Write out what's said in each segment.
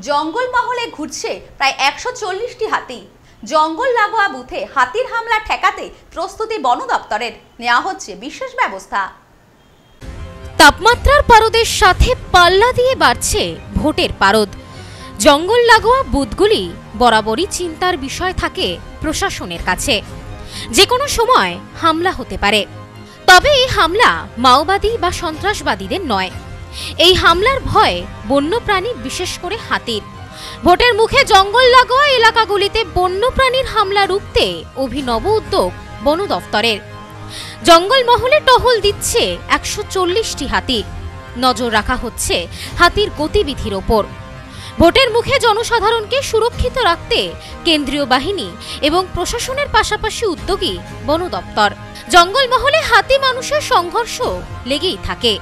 জঙ্গলমহলে ঘুরছে প্রায় একশো চল্লিশটি হাতি। জঙ্গল লাগোয়া বুথে হাতির হামলা ঠেকাতে প্রস্তুতি বন দপ্তরের। নেওয়া হচ্ছে বিশেষ ব্যবস্থা। তাপমাত্রার পারদের সাথে পাল্লা দিয়ে বাড়ছে ভোটের পারদ। জঙ্গল লাগোয়া বুথগুলি বরাবরই চিন্তার বিষয় থাকে প্রশাসনের কাছে। যে কোনো সময় হামলা হতে পারে। তবে এই হামলা মাওবাদী বা সন্ত্রাসবাদীদের নয়। এই হামলার ভয় বন্যপ্রাণী বিশেষ করে হাতির। ভোটের মুখে জঙ্গল লাগোয়া এলাকাগুলিতে বন্যপ্রাণীর হামলা রুখতে অভিনব উদ্যোগ বন দফতরের। জঙ্গলমহলে টহল দিচ্ছে একশো চল্লিশটি হাতি। নজর রাখা হচ্ছে হাতির গতিবিধির ওপর। ভোটের মুখে জনসাধারণকে সুরক্ষিত রাখতে কেন্দ্রীয় বাহিনী এবং প্রশাসনের পাশাপাশি উদ্যোগী বন দপ্তর জঙ্গলমহলে হাতি মানুষের সংঘর্ষ লেগেই থাকে।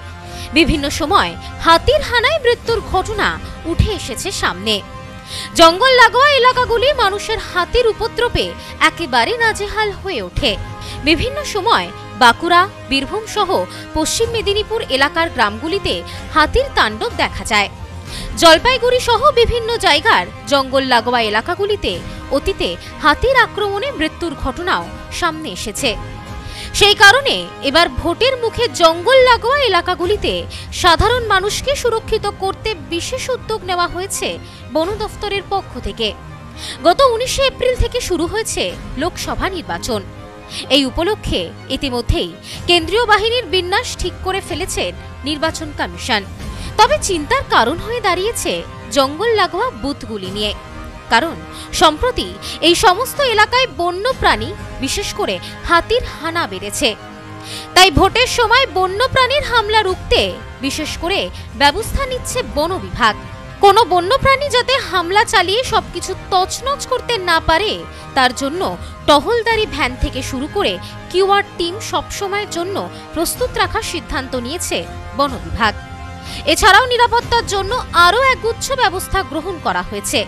বিভিন্ন সময় হাতির হানায় মৃত্যুর ঘটনা উঠে এসেছে সামনে। জঙ্গল লাগোয়া এলাকাগুলি মানুষের হাতির উপদ্রবে একেবারে নাজেহাল হয়ে ওঠে। বিভিন্ন সময় বাঁকুড়া, বীরভূম সহ পশ্চিম মেদিনীপুর এলাকার গ্রামগুলিতে হাতির তাণ্ডব দেখা যায়। জলপাইগুড়ি সহ বিভিন্ন জায়গার জঙ্গল লাগোয়া এলাকাগুলিতে অতীতে হাতির আক্রমণে মৃত্যুর ঘটনাও সামনে এসেছে। সেই কারণে এবার ভোটের মুখে জঙ্গল লাগোয়া এলাকাগুলিতে সাধারণ মানুষকে সুরক্ষিত করতে বিশেষ উদ্যোগ নেওয়া হয়েছে বন দফতরের পক্ষ থেকে। গত উনিশে এপ্রিল থেকে শুরু হয়েছে লোকসভা নির্বাচন। এই উপলক্ষে ইতিমধ্যেই কেন্দ্রীয় বাহিনীর বিন্যাস ঠিক করে ফেলেছেন নির্বাচন কমিশন। তবে চিন্তার কারণ হয়ে দাঁড়িয়েছে জঙ্গল লাগোয়া বুথগুলি নিয়ে। কারণ সম্প্রতি এই সমস্ত এলাকায় বন্য প্রাণী বিশেষ করে হাতির হানা বেড়েছে। তাই ভোটের সময় বন্যপ্রাণীর হামলা রুখতে বিশেষ করে ব্যবস্থা নিচ্ছে বন বিভাগ। কোনো বন্যপ্রাণী যাতে হামলা চালিয়ে সবকিছু তছনছ করতে না পারে, তার জন্য টহলদারি ভ্যান থেকে শুরু করে কিউআর টিম সবসময়ের জন্য প্রস্তুত রাখার সিদ্ধান্ত নিয়েছে বন বিভাগ। এছাড়াও নিরাপত্তার জন্য আরও একগুচ্ছ ব্যবস্থা গ্রহণ করা হয়েছে।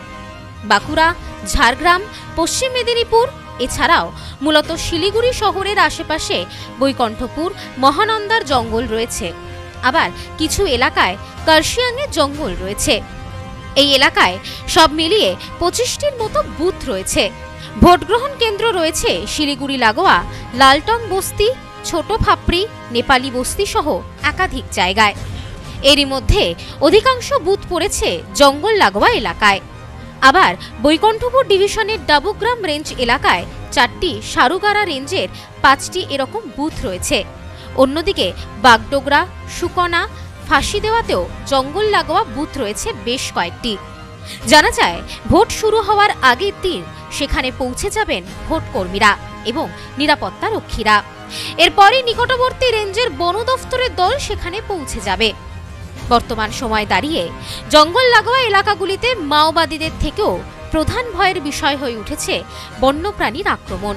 বাঁকুড়া, ঝাড়গ্রাম, পশ্চিম মেদিনীপুর, এছাড়াও মূলত শিলিগুড়ি শহরের আশেপাশে বৈকণ্ঠপুর, মহানন্দার জঙ্গল রয়েছে। আবার কিছু এলাকায় কার্শিয়াংয়ের জঙ্গল রয়েছে। এই এলাকায় সব মিলিয়ে পঁচিশটির মতো বুথ রয়েছে। ভোটগ্রহণ কেন্দ্র রয়েছে শিলিগুড়ি লাগোয়া, লালটং বস্তি, ছোট ফাপড়ি, নেপালি বস্তি সহ একাধিক জায়গায়। এরই মধ্যে অধিকাংশ বুথ পড়েছে জঙ্গল লাগোয়া এলাকায়। আবার বৈকণ্ঠপুর ডিভিশনের ডাবুগ্রাম রেঞ্জ এলাকায় চারটি সারুগারা রেঞ্জের পাঁচটি এরকম বুথ রয়েছে। অন্যদিকে বাগডোগরা, সুকনা ফাঁসি দেওয়াতেও জঙ্গল লাগোয়া বুথ রয়েছে বেশ কয়েকটি। জানা যায়, ভোট শুরু হওয়ার আগের দিন সেখানে পৌঁছে যাবেন ভোটকর্মীরা এবং নিরাপত্তা রক্ষীরা। এরপরই নিকটবর্তী রেঞ্জের বন দফতরের দল সেখানে পৌঁছে যাবে। বর্তমান সময় দাঁড়িয়ে জঙ্গল লাগোয়া এলাকাগুলিতে মাওবাদীদের থেকেও প্রধান ভয়ের বিষয় হয়ে উঠেছে বন্যপ্রাণীর আক্রমণ।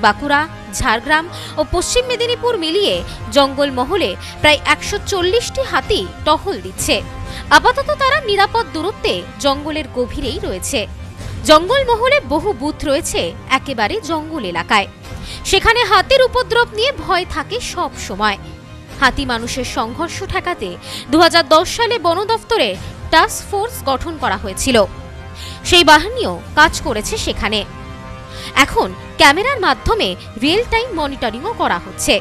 বাঁকুড়া, ঝাড়গ্রাম ও পশ্চিম মেদিনীপুর মিলিয়ে জঙ্গল মহলে প্রায় একশো চল্লিশটি হাতি টহল দিচ্ছে। আপাতত তারা নিরাপদ দূরত্বে জঙ্গলের গভীরেই রয়েছে। জঙ্গল মহলে বহু বুথ রয়েছে একেবারে জঙ্গল এলাকায়। সেখানে হাতির উপদ্রব নিয়ে ভয় থাকে সব সময়। হাতি মানুষের সংঘর্ষ ঠেকাতে দু হাজার দশ সালে বন দফতরে টাস্ক ফোর্স গঠন করা হয়েছিল। সেই বাহিনীও কাজ করেছে সেখানে। এখন ক্যামেরার মাধ্যমে রিয়েল টাইম মনিটরিংও করা হচ্ছে।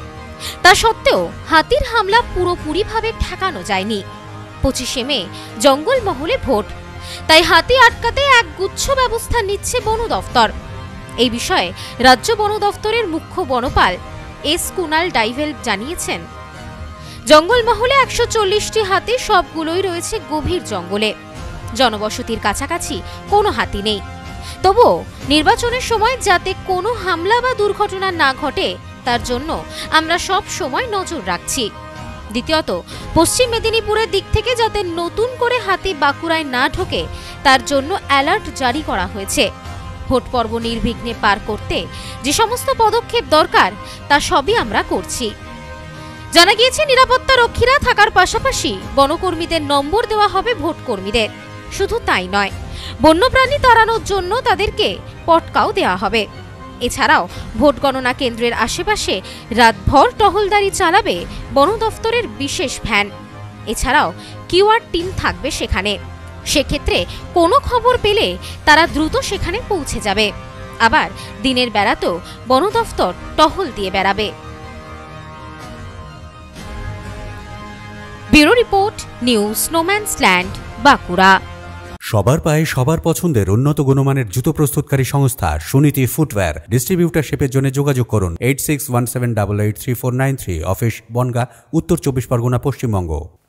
তা সত্ত্বেও হাতির হামলা পুরোপুরিভাবে ঠেকানো যায়নি। পঁচিশে মে জঙ্গল মহলে ভোট। তাই হাতি আটকাতে এক গুচ্ছ ব্যবস্থা নিচ্ছে বন দফতর। এই বিষয়ে রাজ্য বন দফতরের মুখ্য বনপাল এস কুনাল ডাইভেল জানিয়েছেন। জঙ্গলমহলে একশো চল্লিশটি হাতি, সবগুলোই রয়েছে গভীর জঙ্গলে। জনবসতির কাছাকাছি কোনো হাতি নেই। তবুও নির্বাচনের সময় যাতে কোনো হামলা বা দুর্ঘটনা না ঘটে, তার জন্য আমরা সব সময় নজর রাখছি। দ্বিতীয়ত, পশ্চিম মেদিনীপুরের দিক থেকে যাতে নতুন করে হাতি বাঁকুড়ায় না ঢোকে, তার জন্য অ্যালার্ট জারি করা হয়েছে। ভোট পর্ব নির্বিঘ্নে পার করতে যে সমস্ত পদক্ষেপ দরকার, তা সবই আমরা করছি। জানা গিয়েছে, নিরাপত্তা রক্ষীরা থাকার পাশাপাশি বনকর্মীদের নম্বর দেওয়া হবে ভোটকর্মীদের। শুধু তাই নয়, বন্যপ্রাণী তাড়ানোর জন্য তাদেরকে পটকাও দেওয়া হবে। এছাড়াও, ভোট গণনা কেন্দ্রের আশেপাশে রাতভর টহলদারি চালাবে বন দফতরের বিশেষ ভ্যান। এছাড়াও কিউআর টিম থাকবে সেখানে। সেক্ষেত্রে কোনো খবর পেলে তারা দ্রুত সেখানে পৌঁছে যাবে। আবার দিনের বেড়াতেও বন দফতর টহল দিয়ে বেড়াবে। Bureau report new snowman's land Bankura. সবার পায়ে সবার পছন্দের উন্নত গুণমানের জুতো প্রস্তুতকারী সংস্থা সুনীতি ফুটওয়্যার ডিস্ট্রিবিউটারশিপের জন্য যোগাযোগ করুন eight six one seven double eight three four nine three, office Bongaon, উত্তর চব্বিশ পরগনা, পশ্চিমবঙ্গ।